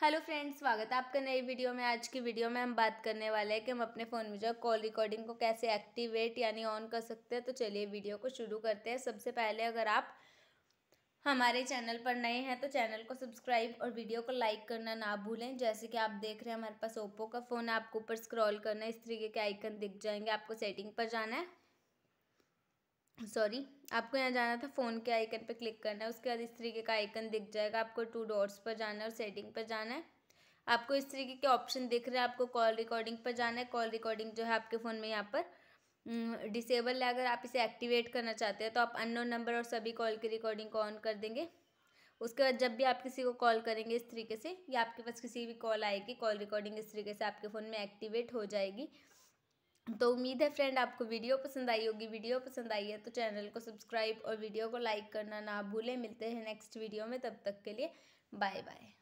Hello friends, स्वागत है आपका नई वीडियो में। आज की वीडियो में हम बात करने वाले हैं कि हम अपने फ़ोन में जो कॉल रिकॉर्डिंग को कैसे एक्टिवेट यानी ऑन कर सकते हैं। तो चलिए वीडियो को शुरू करते हैं। सबसे पहले अगर आप हमारे चैनल पर नए हैं तो चैनल को सब्सक्राइब और वीडियो को लाइक करना ना भूलें। जैसे कि आप देख रहे हैं, हमारे पास ओप्पो का फ़ोन है, आपको ऊपर स्क्रॉल करना है, इस तरीके के आइकन दिख जाएँगे, आपको सेटिंग पर जाना है। सॉरी, आपको यहाँ जाना था, फ़ोन के आइकन पर क्लिक करना है, उसके बाद इस तरीके का आइकन दिख जाएगा, आपको टू डॉट्स पर जाना है और सेटिंग पर जाना है। आपको इस तरीके के ऑप्शन दिख रहे हैं, आपको कॉल रिकॉर्डिंग पर जाना है कॉल रिकॉर्डिंग जो है आपके फ़ोन में यहाँ पर डिसेबल है। अगर आप इसे एक्टिवेट करना चाहते हैं तो आप अननोन नंबर और सभी कॉल की रिकॉर्डिंग को ऑन कर देंगे। उसके बाद जब भी आप किसी को कॉल करेंगे इस तरीके से, या आपके पास किसी भी कॉल आएगी कॉल रिकॉर्डिंग इस तरीके से आपके फ़ोन में एक्टिवेट हो जाएगी। तो उम्मीद है फ्रेंड आपको वीडियो पसंद आई होगी। वीडियो पसंद आई है तो चैनल को सब्सक्राइब और वीडियो को लाइक करना ना भूलें। मिलते हैं नेक्स्ट वीडियो में, तब तक के लिए बाय बाय